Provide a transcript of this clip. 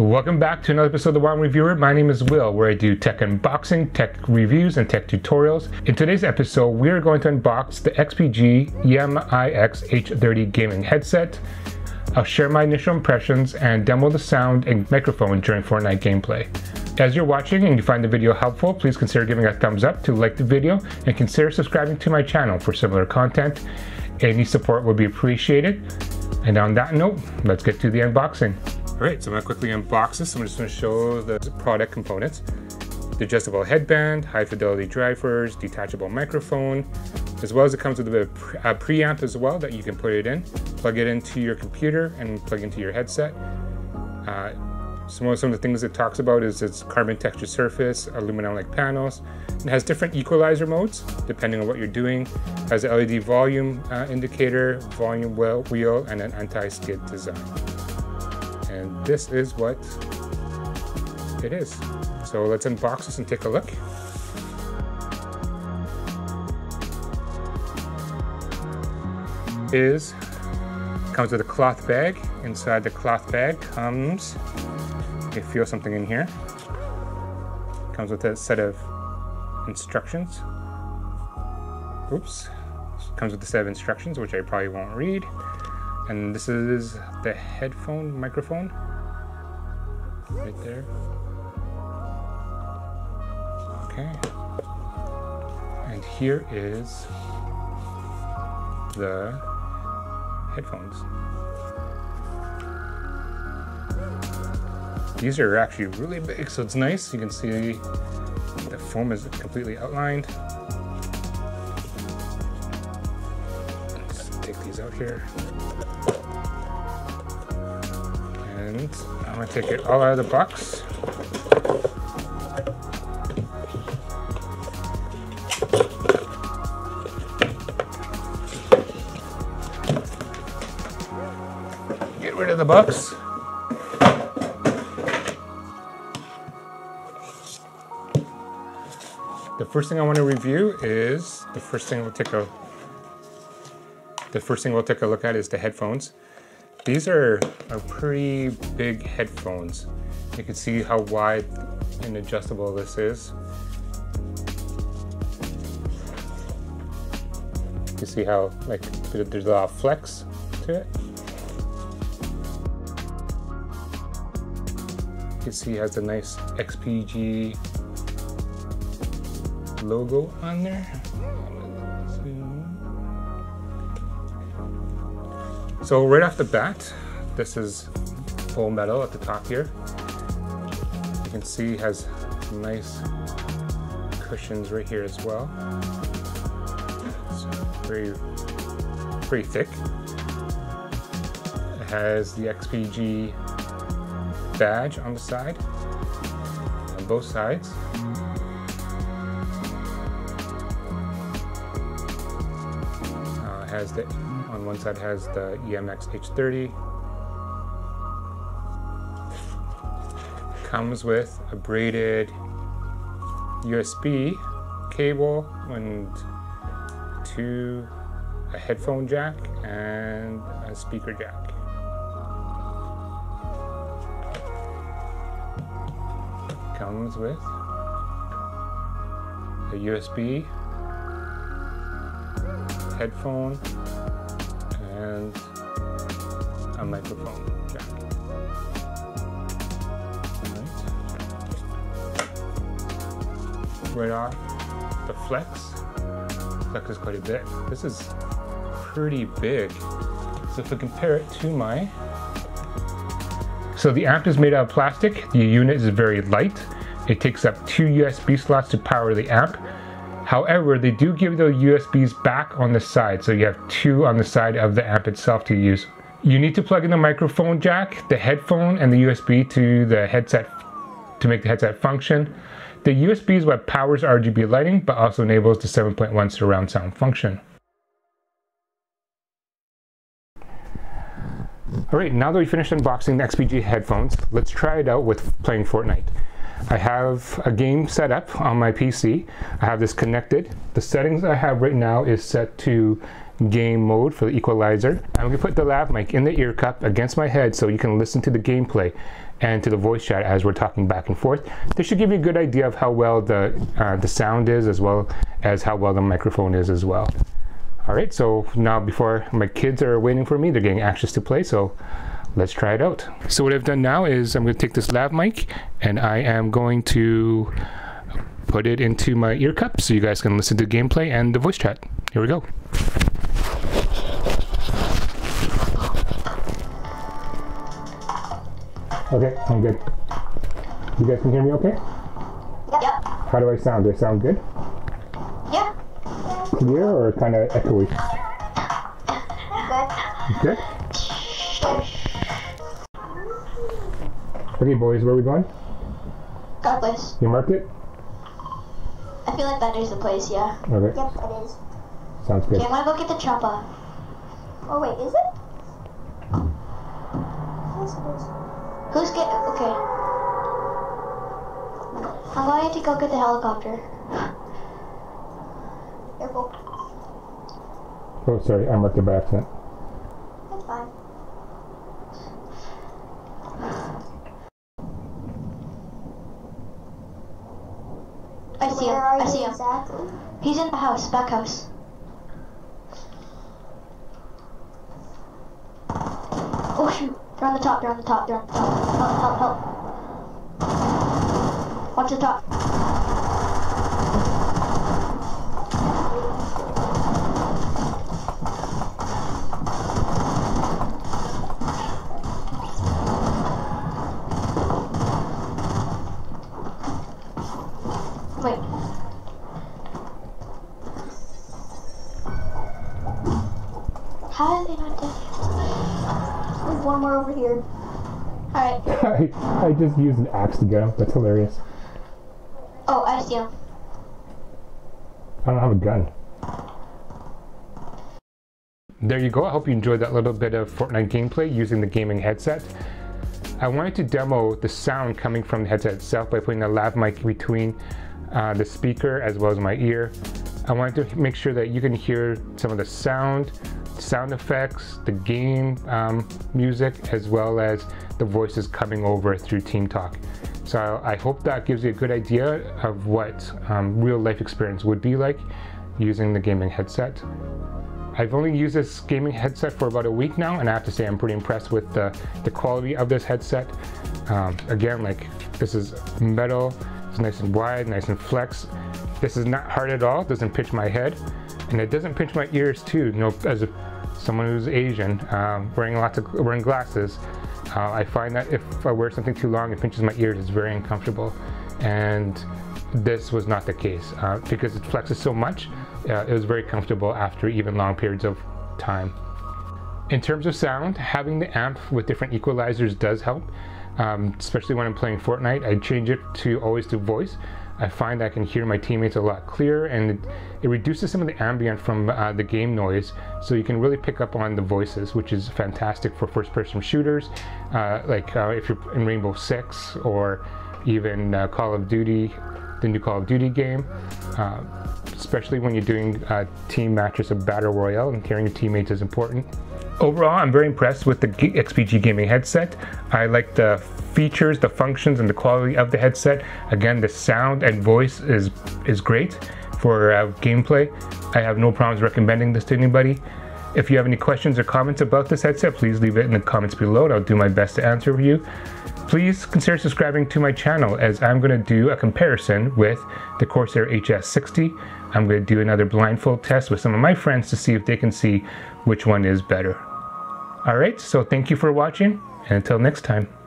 Welcome back to another episode of The Wong Reviewer. My name is Will, where I do tech unboxing, tech reviews, and tech tutorials. In today's episode, we are going to unbox the XPG EMIX H30 gaming headset. I'll share my initial impressions and demo the sound and microphone during Fortnite gameplay. As you're watching and you find the video helpful, please consider giving a thumbs up to like the video and consider subscribing to my channel for similar content. Any support would be appreciated. And on that note, let's get to the unboxing. All right, so I'm gonna quickly unbox this. I'm just gonna show the product components. The adjustable headband, high fidelity drivers, detachable microphone, as well as it comes with a of a preamp as well that you can put it in, plug it into your computer and plug into your headset. Uh, some of, some of the things it talks about is its carbon texture surface, aluminum-like panels. It has different equalizer modes depending on what you're doing. It has an LED volume uh, indicator, volume wheel, and an anti-skid design. And this is what it is. So let's unbox this and take a look. Is comes with a cloth bag. Inside the cloth bag comes you feel something in here. Comes with a set of instructions. Oops. Comes with a set of instructions, which I probably won't read. And this is the headphone microphone. Right there. Okay. And here is the headphones. These are actually really big, so it's nice. You can see the foam is completely outlined. Let's take these out here. And I'm gonna take it all out of the box. Get rid of the box. The first thing I want to review is the first thing we'll take a the first thing we'll take a look at is the headphones. These are, are pretty big headphones. You can see how wide and adjustable this is. You see how like there's a lot of flex to it. You can see it has a nice XPG logo on there. So right off the bat, this is full metal at the top here. You can see has nice cushions right here as well. It's very, pretty thick. It has the XPG badge on the side, on both sides. Uh, has the one side has the EMIX H30. Comes with a braided USB cable and two a headphone jack and a speaker jack. Comes with a USB headphone a microphone. Right. off the flex. Flex is quite a bit. This is pretty big. So if I compare it to my so the amp is made out of plastic. The unit is very light. It takes up two USB slots to power the amp However, they do give the USBs back on the side, so you have two on the side of the amp itself to use. You need to plug in the microphone jack, the headphone, and the USB to the headset to make the headset function. The USB is what powers RGB lighting, but also enables the 7.1 surround sound function. Alright, now that we finished unboxing the XPG headphones, let's try it out with playing Fortnite. I have a game set up on my PC. I have this connected. The settings I have right now is set to game mode for the equalizer. I'm going to put the lav mic in the ear cup against my head so you can listen to the gameplay and to the voice chat as we're talking back and forth. This should give you a good idea of how well the, uh, the sound is as well as how well the microphone is as well. All right, so now before my kids are waiting for me, they're getting anxious to play, so let's try it out. So what I've done now is I'm going to take this lav mic and I am going to put it into my ear cup so you guys can listen to the gameplay and the voice chat. Here we go. Okay, I'm good. You guys can hear me okay? Yep. How do I sound? Do I sound good? Yep. Clear or kind of echoey? Good. Good? Okay, boys, where are we going? Got a place. You marked it? I feel like that is the place, yeah. Okay, Yep, it is. sounds good. Okay, I'm gonna go get the chopper. Oh wait, is it? Hmm. Yes, it is. Who's get? Okay. I'm going to go get the helicopter. Careful. Oh, sorry, I marked it by accident. That's fine. I see him. I see him. Exactly. He's in the house, back house. Oh shoot! They're on the top. They're on the top. They're on the top. Help! Help! Help! Watch the top. There's one more over here. Alright. I, I just used an axe to get him. That's hilarious. Oh, I see him. I don't have a gun. There you go. I hope you enjoyed that little bit of Fortnite gameplay using the gaming headset. I wanted to demo the sound coming from the headset itself by putting a lav mic between uh, the speaker as well as my ear. I wanted to make sure that you can hear some of the sound, sound effects, the game um, music, as well as the voices coming over through Team Talk. So I hope that gives you a good idea of what um, real life experience would be like using the gaming headset. I've only used this gaming headset for about a week now, and I have to say I'm pretty impressed with the, the quality of this headset. Um, again, like this is metal, it's nice and wide, nice and flex. This is not hard at all, doesn't pinch my head, and it doesn't pinch my ears too. You know, as a, someone who's Asian, um, wearing lots of wearing glasses, uh, I find that if I wear something too long, it pinches my ears. It's very uncomfortable, and this was not the case uh, because it flexes so much. Uh, it was very comfortable after even long periods of time. In terms of sound, having the amp with different equalizers does help, um, especially when I'm playing Fortnite. I change it to always to voice. I find I can hear my teammates a lot clearer and it, it reduces some of the ambient from uh, the game noise so you can really pick up on the voices which is fantastic for first person shooters uh, like uh, if you're in Rainbow Six or even uh, Call of Duty, the new Call of Duty game uh, especially when you're doing uh, team matches of Battle Royale and hearing your teammates is important. Overall, I'm very impressed with the XPG gaming headset. I like the features, the functions, and the quality of the headset. Again, the sound and voice is is great for uh, gameplay. I have no problems recommending this to anybody. If you have any questions or comments about this headset, please leave it in the comments below and I'll do my best to answer for you. Please consider subscribing to my channel as I'm going to do a comparison with the Corsair HS60. I'm going to do another blindfold test with some of my friends to see if they can see which one is better. Alright, so thank you for watching and until next time.